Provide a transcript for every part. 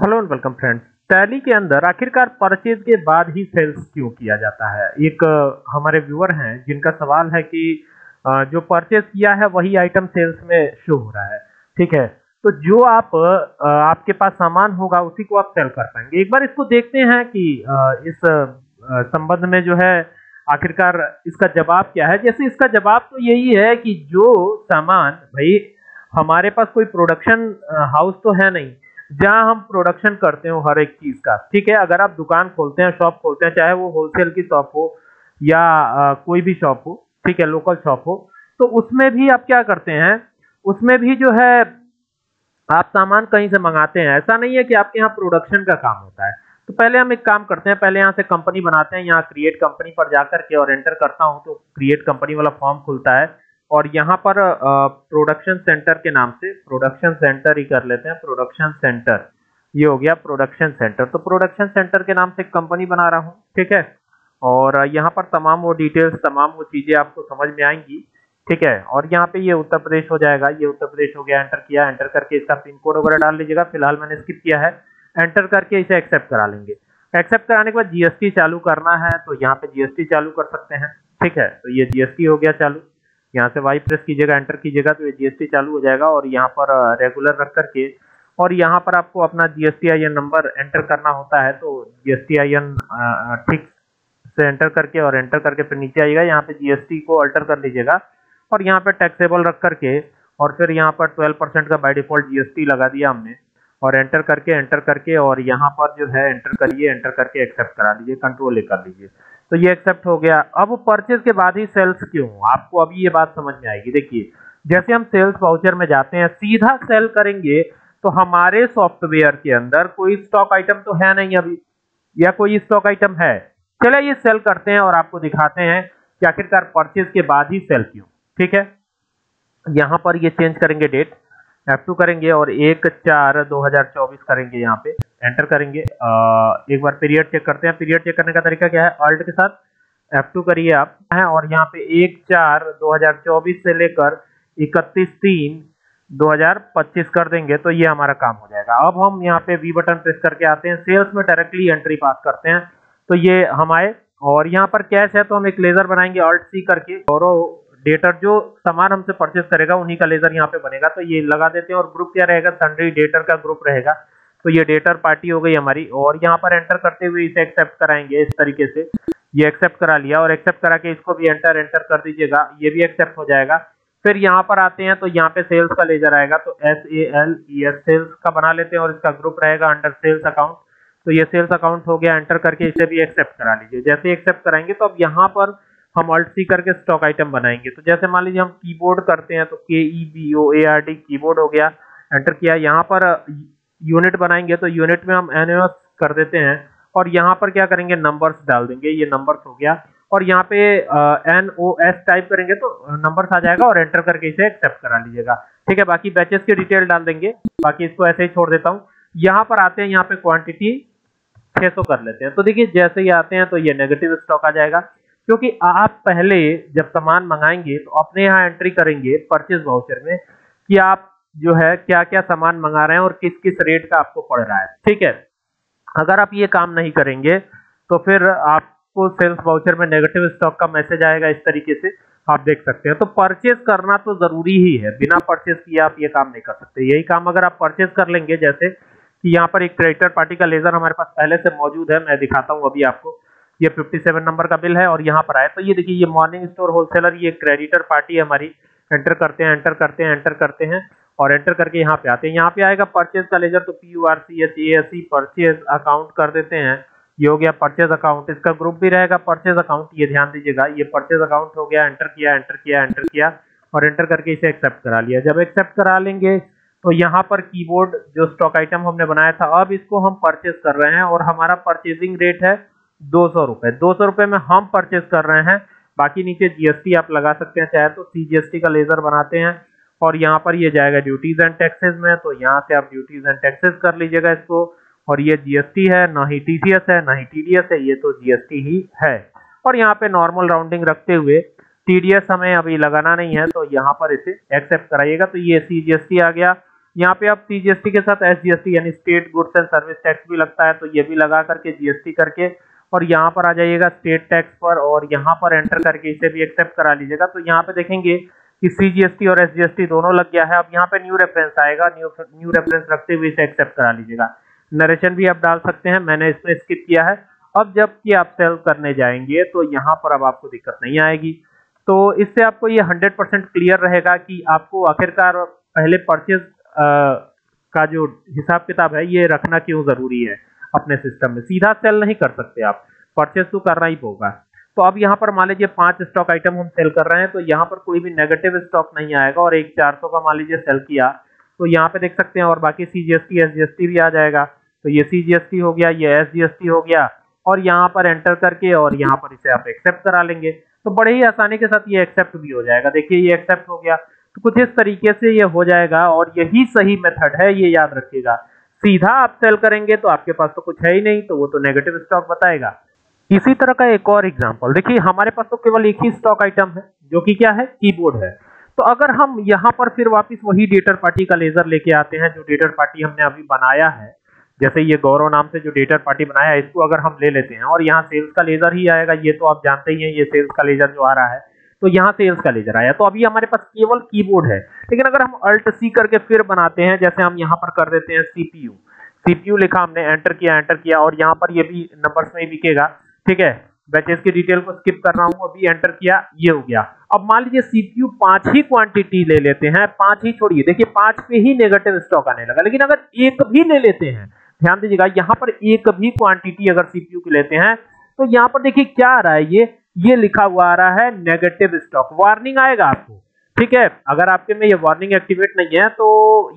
Hello and welcome friends Tally के अंदर आखिरकार परचेज के बाद ही सेल्स क्यों किया जाता है? एक हमारे व्यूअर हैं, जिनका सवाल है कि जो परचेज किया है, वही आइटम सेल्स में शो हो रहा है। ठीक है? तो जो आप आपके पास सामान होगा, उसी को आप सेल कर पाएँगे। एक बार इसको देखते हैं कि इस संबंध में जो है, आखिरकार इसका जवाब क्या है? जैसे इसका जवाब तो यही है कि जो सामान, भाई, हमारे पास कोई प्रोडक्शन हाउस तो है नहीं। जहाँ हम प्रोडक्शन करते हो हर एक चीज़ का। ठीक है? अगर आप दुकान खोलते हैं शॉप खोलते हैं चाहे वो होलसेल की शॉप हो या अ, कोई भी शॉप हो ठीक है लोकल शॉप हो तो उसमें भी आप क्या करते हैं? उसमें भी जो है आप सामान कहीं से मंगाते हैं। ऐसा नहीं है कि आपके यहाँ प्रोडक्शन का काम होता है। तो पहले हम एक काम करते हैं पहले यहाँ से कंपनी बनाते हैं यहाँ क्रिएट कंपनी पर जाकर के और एंटर करता हूँ तो क्रिएट कंपनी वाला फॉर्म खुलता है। और यहाँ पर प्रोडक्शन सेंटर के नाम से प्रोडक्शन सेंटर ही कर लेते हैं प्रोडक्शन सेंटर ये हो गया प्रोडक्शन सेंटर तो प्रोडक्शन सेंटर के नाम से कंपनी बना रहा हूँ, ठीक है? और यहाँ पर तमाम वो डिटेल्स तमाम वो चीज़ें आपको समझ में आएँगी, ठीक है? और यहाँ पे ये उत्तर प्रदेश हो जाएगा, ये उत्तर प्रदेश हो गया एंटर किया एंटर करके इसका पिन कोड वगैरह डाल लीजिएगा। फ़िलहाल मैंने स्किप किया है। एंटर करके इसे एक्सेप्ट करा लेंगे। एक्सेप्ट कराने के बाद जीएसटी चालू करना है तो यहाँ पे जीएसटी चालू कर सकते हैं, ठीक है? तो ये जीएसटी हो गया चालू। यहाँ से वाई प्रेस कीजिएगा, एंटर कीजिएगा तो ये जीएसटी चालू हो जाएगा और यहाँ पर रेगुलर रख करके और यहाँ पर आपको अपना जीएसटी आई नंबर एंटर करना होता है तो जीएसटी आई ठीक से एंटर करके और एंटर करके फिर नीचे आइएगा, यहाँ पे जीएसटी को अल्टर कर लीजिएगा और यहाँ पे टैक्सेबल रख करके और फिर यहाँ पर 12 परसेंट का बाय डिफ़ॉल्ट जीएसटी लगा दिया हमने और एंटर करके एंटर करके और यहाँ पर जो है एंटर करिए एंटर करके एक्सेप्ट करा लीजिए कंट्रोल ले कर लीजिए तो ये एक्सेप्ट हो गया। अब परचेज के बाद ही सेल्स क्यों? आपको अभी ये बात समझ में आएगी। देखिए, जैसे हम सेल्स वाउचर में जाते हैं, सीधा सेल करेंगे तो हमारे सॉफ्टवेयर के अंदर कोई स्टॉक आइटम तो है नहीं अभी, या कोई स्टॉक आइटम है। चले ये सेल करते हैं और आपको दिखाते हैं कि आखिरकार परचेज के बाद ही सेल क्यों। ठीक है? यहाँ पर ये चेंज करेंगे डेट F2 करेंगे और एक चार 2024 करेंगे यहाँ पे। एंटर करेंगे। एक बार पीरियड चेक करते हैं। पीरियड चेक करने का तरीका क्या है? अल्ट के साथ F2 करिए आप। हैं और यहाँ पे एक चार 2024 से लेकर इकतीस तीन 2025 कर देंगे तो ये हमारा काम हो जाएगा। अब हम यहाँ पे वी बटन प्रेस करके आते हैं। सेल्स में डायरेक्टली एंट्री पास करते हैं। तो ये हम आए और यहाँ पर कैश है तो हम एक लेजर बनाएँगे अल्ट सी करके। और डेटर जो सामान हमसे परचेस करेगा, उन्हीं का लेजर यहाँ पे बनेगा। तो ये लगा देते हैं और ग्रुप क्या रहेगा? सन्ड्री डेटर का ग्रुप रहेगा। तो ये डेटर पार्टी हो गई हमारी और यहाँ पर एंटर करते हुए इसे एक्सेप्ट कराएँगे इस तरीके से। ये एक्सेप्ट करा लिया और एक्सेप्ट करा के इसको भी एंटर एंटर कर दीजिएगा। ये भी एक्सेप्ट हो जाएगा। फिर यहाँ पर आते हैं तो यहाँ पे सेल्स का लेजर आएगा। तो S A L E S sales का बना लेते हैं और इसका ग्रुप रहेगा अंडर सेल्स अकाउंट तो ये सेल्स अकाउंट हो गया एंटर करके इसे भी एक्सेप्ट करा लीजिए। जैसे एक्सेप्ट कराएँगे तो अब यहाँ पर हम अल्ट सी करके स्टॉक आइटम बनाएँगे। तो जैसे मान लीजिए हम कीबोर्ड करते हैं तो K E B O A R D keyboard हो गया एंटर किया। यहाँ पर यूनिट बनाएँगे तो यूनिट में हम एनएस कर देते हैं और यहाँ पर क्या करेंगे? नंबर्स डाल देंगे। ये नंबर्स हो गया। और यहाँ पे एन ओ एस टाइप करेंगे तो नंबर्स आ जाएगा और एंटर करके इसे एक्सेप्ट करा लीजिएगा। ठीक है, बाकी बैचेस की डिटेल डाल देंगे। बाकी इसको ऐसे ही छोड़ देता हूँ। यहाँ पर आते हैं, यहाँ पे क्वांटिटी 600 कर लेते हैं। तो देखिए, जैसे ही आते हैं तो ये नेगेटिव स्टॉक आ जाएगा। क्योंकि आप पहले जब सामान मंगाएँगे तो अपने यहाँ एंट्री करेंगे परचेज वाउचर में कि आप जो है क्या क्या सामान मंगा रहे हैं और किस किस रेट का आपको पड़ रहा है। ठीक है? अगर आप ये काम नहीं करेंगे तो फिर आपको सेल्स वाउचर में नेगेटिव स्टॉक का मैसेज आएगा इस तरीके से, आप देख सकते हैं। तो परचेज करना तो ज़रूरी ही है। बिना परचेज किए आप ये काम नहीं कर सकते। यही काम अगर आप परचेज कर लेंगे, जैसे कि यहाँ पर एक क्रेडिटर पार्टी का लेजर हमारे पास पहले से मौजूद है, मैं दिखाता हूँ अभी आपको। ये 57 नंबर का बिल है और यहाँ पर आए तो ये देखिए, ये मॉर्निंग स्टोर होलसेलर ये क्रेडिटर पार्टी हमारी एंटर करते हैं एंटर करते हैं एंटर करते हैं। और एंटर करके यहाँ पे आते हैं। यहाँ पे आएगा परचेज का लेजर तो P U R C H A S C purchase account कर देते हैं। ये हो गया परचेज अकाउंट इसका ग्रुप भी रहेगा परचेज अकाउंट ये ध्यान दीजिएगा। ये परचेज अकाउंट हो गया एंटर किया एंटर किया एंटर किया और एंटर करके इसे एक्सेप्ट करा लिया। जब एक्सेप्ट करा लेंगे तो यहाँ पर कीबोर्ड जो स्टॉक आइटम हमने बनाया था, अब इसको हम परचेज कर रहे हैं और हमारा परचेजिंग रेट है दो सौ रुपए। दो सौ रुपए में हम परचेज कर रहे हैं। बाकी नीचे जीएसटी आप लगा सकते हैं, चाहे तो सीजीएसटी का लेजर बनाते हैं। और यहाँ पर ये जाएगा ड्यूटीज़ एंड टैक्सेस में तो यहाँ से आप ड्यूटीज़ एंड टैक्सेस कर लीजिएगा इसको। और ये जीएसटी है, ना ही टीसीएस है, ना ही टीडीएस है, ये तो जीएसटी ही है। और यहाँ पे नॉर्मल राउंडिंग रखते हुए टीडीएस हमें अभी लगाना नहीं है तो यहाँ पर इसे एक्सेप्ट कराइएगा। तो ये सीजीएसटी आ गया। यहाँ पे आप सीजीएसटी के साथ एसजीएसटी यानी state goods and service tax भी लगता है तो ये भी लगा करके जीएसटी करके और यहाँ पर आ जाइएगा स्टेट टैक्स पर और यहाँ पर एंटर करके इसे भी एक्सेप्ट करा लीजिएगा। तो यहाँ पे देखेंगे कि सीजीएसटी और एसजीएसटी दोनों लग गया है। अब यहाँ पे न्यू रेफरेंस आएगा। न्यू न्यू रेफरेंस रखते हुए इसे एक्सेप्ट करा लीजिएगा। नरेशन भी आप डाल सकते हैं। मैंने इसमें स्किप किया है। अब जब कि आप सेल करने जाएँगे तो यहाँ पर अब आपको दिक्कत नहीं आएगी। तो इससे आपको ये 100 परसेंट क्लियर रहेगा कि आपको आखिरकार पहले परचेज का जो हिसाब किताब है, ये रखना क्यों ज़रूरी है अपने सिस्टम में? सीधा सेल नहीं कर सकते आप। परचेज तो करना ही होगा। तो अब यहाँ पर मान लीजिए पाँच स्टॉक आइटम हम सेल कर रहे हैं तो यहाँ पर कोई भी नेगेटिव स्टॉक नहीं आएगा और एक 400 का मान लीजिए सेल किया तो यहाँ पे देख सकते हैं और बाकी सीजीएसटी एसजीएसटी भी आ जाएगा। तो ये सीजीएसटी हो गया, ये एसजीएसटी हो गया और यहाँ पर एंटर करके और यहाँ पर इसे आप एक्सेप्ट करा लेंगे। तो बड़े ही आसानी के साथ ये एक्सेप्ट भी हो जाएगा। देखिए, ये एक्सेप्ट हो गया। तो कुछ इस तरीके से ये हो जाएगा और यही सही मेथड है, ये याद रखिएगा। सीधा आप सेल करेंगे तो आपके पास तो कुछ है ही नहीं तो वो तो नेगेटिव स्टॉक बताएगा। इसी तरह का एक और एग्जांपल देखिए, हमारे पास तो केवल एक ही स्टॉक आइटम है, जो कि क्या है? कीबोर्ड है। तो अगर हम यहाँ पर फिर वापस वही डेटर पार्टी का लेजर लेके आते हैं, जो डेटर पार्टी हमने अभी बनाया है, जैसे ये गौरव नाम से जो डेटर पार्टी बनाया है, इसको अगर हम ले लेते हैं, और यहाँ सेल्स का लेजर ही आएगा, ये तो आप जानते ही हैं, ये सेल्स का लेजर जो आ रहा है तो यहाँ सेल्स का लेजर आया। तो अभी हमारे पास केवल कीबोर्ड है। लेकिन अगर हम अल्ट सी करके फिर बनाते हैं, जैसे हम यहाँ पर कर देते हैं सीपीयू सीपीयू लिखा हमने एंटर किया एंटर किया, और यहाँ पर ये भी नंबर्स में बिकेगा। ठीक है? बैचेस की डिटेल को स्किप कर रहा हूँ। अभी एंटर किया, ये हो गया। अब मान लीजिए सीपीयू पाँच ही क्वांटिटी ले लेते हैं, पाँच ही छोड़िए। देखिए, पाँच पे ही नेगेटिव स्टॉक आने लगा। लेकिन अगर एक भी ले लेते हैं, ध्यान दीजिएगा, यहाँ पर एक भी क्वांटिटी अगर सीपीयू की लेते हैं तो यहाँ पर देखिए क्या आ रहा है ये। ये लिखा हुआ आ रहा है नेगेटिव स्टॉक वार्निंग आएगा आपको। ठीक है? अगर आपके में ये वार्निंग एक्टिवेट नहीं है तो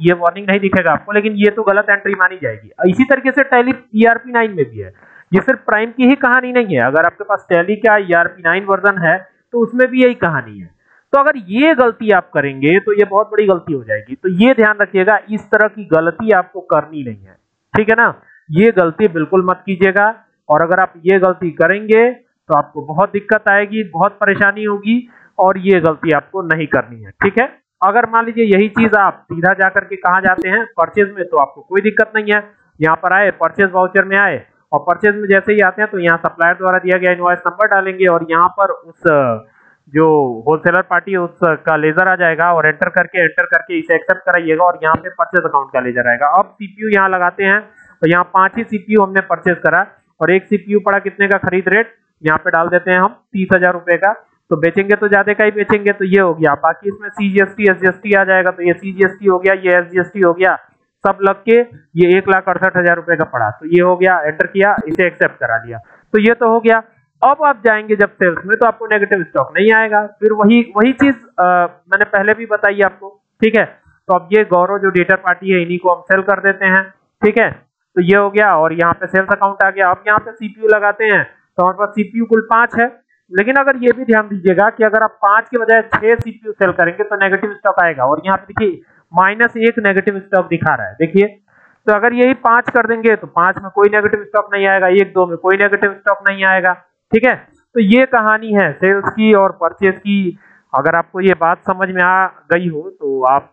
ये वार्निंग नहीं दिखेगा आपको, लेकिन ये तो गलत एंट्री मानी जाएगी। इसी तरीके से टैली ईआरपी नाइन में भी है। ये सिर्फ़ प्राइम की ही कहानी नहीं है। अगर आपके पास टैली का ईआरपी नाइन वर्जन है तो उसमें भी यही कहानी है। तो अगर ये गलती आप करेंगे तो ये बहुत बड़ी गलती हो जाएगी। तो ये ध्यान रखिएगा, इस तरह की गलती आपको करनी नहीं है। ठीक है ना? ये गलती बिल्कुल मत कीजिएगा। और अगर आप ये गलती करेंगे तो आपको बहुत दिक्कत आएगी, बहुत परेशानी होगी, और ये गलती आपको नहीं करनी है। ठीक है? अगर मान लीजिए यही चीज़ आप सीधा जाकर के कहा जाते हैं, परचेज में तो आपको कोई दिक्कत नहीं है। यहाँ पर आए, परचेज वाउचर में आए और परचेज में जैसे ही आते हैं तो यहाँ सप्लायर द्वारा दिया गया इनवॉइस नंबर डालेंगे और यहाँ पर उस जो होलसेलर पार्टी है उसका लेजर आ जाएगा और एंटर करके एंटर करके इसे एक्सेप्ट कराइएगा और यहाँ पे परचेज अकाउंट का लेजर आएगा। अब सीपीयू यहाँ लगाते हैं तो यहाँ पाँच ही सीपीयू हमने परचेज करा और एक सीपीयू पड़ा कितने का खरीद रेट यहाँ पे डाल देते हैं हम, तीस हज़ार रुपए का। तो बेचेंगे तो ज़्यादा का ही बेचेंगे तो ये हो गया। बाकी इसमें सीजीएसटी एसजीएसटी आ जाएगा तो ये सीजीएसटी हो गया, ये एसजीएसटी हो गया। सब लग के ये एक लाख अड़सठ हज़ार रुपए का पड़ा। तो ये हो गया एंटर किया, इसे एक्सेप्ट करा लिया तो ये तो हो गया। अब आप जाएँगे जब सेल्स में तो आपको नेगेटिव स्टॉक नहीं आएगा। फिर वही वही चीज़ मैंने पहले भी बताई आपको, ठीक है? तो अब ये गौरव जो डेटर पार्टी है, इन्हीं को हम सेल कर देते हैं, ठीक है? तो ये हो गया, और यहाँ पे सेल्स अकाउंट आ गया। अब यहाँ पे सीपीयू लगाते हैं तो हमारे पास सीपीयू कुल पाँच है। लेकिन अगर ये भी ध्यान दीजिएगा कि अगर आप पाँच के बजाय छह सीपीयू सेल करेंगे तो नेगेटिव स्टॉक आएगा। और यहाँ पे देखिए माइनस एक नेगेटिव स्टॉक दिखा रहा है। देखिए तो अगर यही पाँच कर देंगे तो पाँच में कोई नेगेटिव स्टॉक नहीं आएगा, एक दो में कोई नेगेटिव स्टॉक नहीं आएगा, ठीक है? तो ये कहानी है सेल्स की और परचेज की। अगर आपको ये बात समझ में आ गई हो तो आप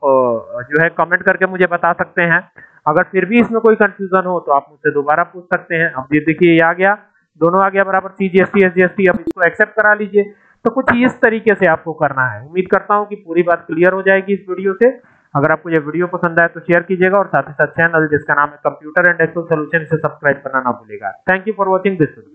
जो है कमेंट करके मुझे बता सकते हैं। अगर फिर भी इसमें कोई कंफ्यूजन हो तो आप मुझसे दोबारा पूछ सकते हैं। अब ये देखिए, ये आ गया। दोनों आ गया बराबर C G S T S G S T अब इसको एक्सेप्ट करा लीजिए। तो कुछ इस तरीके से आपको करना है। उम्मीद करता हूँ कि पूरी बात क्लियर हो जाएगी इस वीडियो से। अगर आपको यह वीडियो पसंद आए तो शेयर कीजिएगा और साथ ही साथ चैनल जिसका नाम है कंप्यूटर एंड एक्सल सोल्यूशन इसे सब्सक्राइब करना ना भूलेगा thank you for watching this video